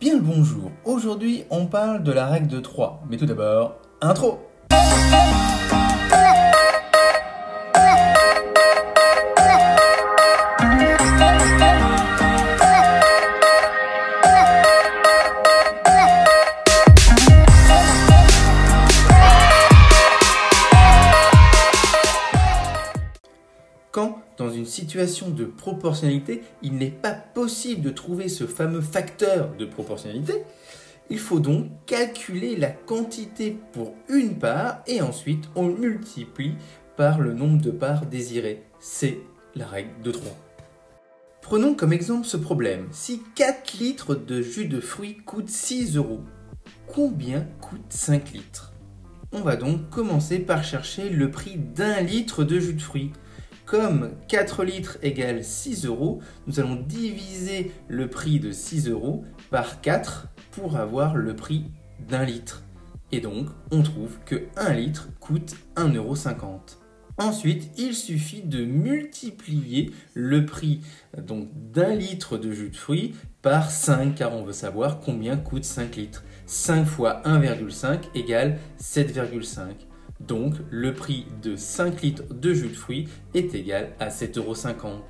Bien le bonjour, aujourd'hui on parle de la règle de 3, mais tout d'abord, intro Dans une situation de proportionnalité, il n'est pas possible de trouver ce fameux facteur de proportionnalité, il faut donc calculer la quantité pour une part et ensuite on multiplie par le nombre de parts désirées. C'est la règle de 3. Prenons comme exemple ce problème. Si 4 litres de jus de fruits coûtent 6 euros, combien coûte 5 litres? On va donc commencer par chercher le prix d'un litre de jus de fruits. Comme 4 litres égale 6 euros, nous allons diviser le prix de 6 euros par 4 pour avoir le prix d'un litre. Et donc, on trouve que 1 litre coûte 1,50 euro. Ensuite, il suffit de multiplier le prix d'un litre de jus de fruits par 5 car on veut savoir combien coûte 5 litres. 5 fois 1,5 égale 7,5. Donc le prix de 5 litres de jus de fruits est égal à 7,50€.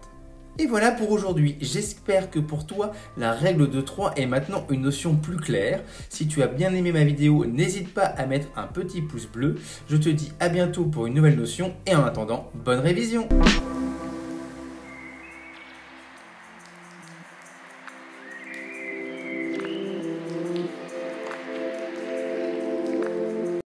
Et voilà pour aujourd'hui. J'espère que pour toi, la règle de 3 est maintenant une notion plus claire. Si tu as bien aimé ma vidéo, n'hésite pas à mettre un petit pouce bleu. Je te dis à bientôt pour une nouvelle notion et en attendant, bonne révision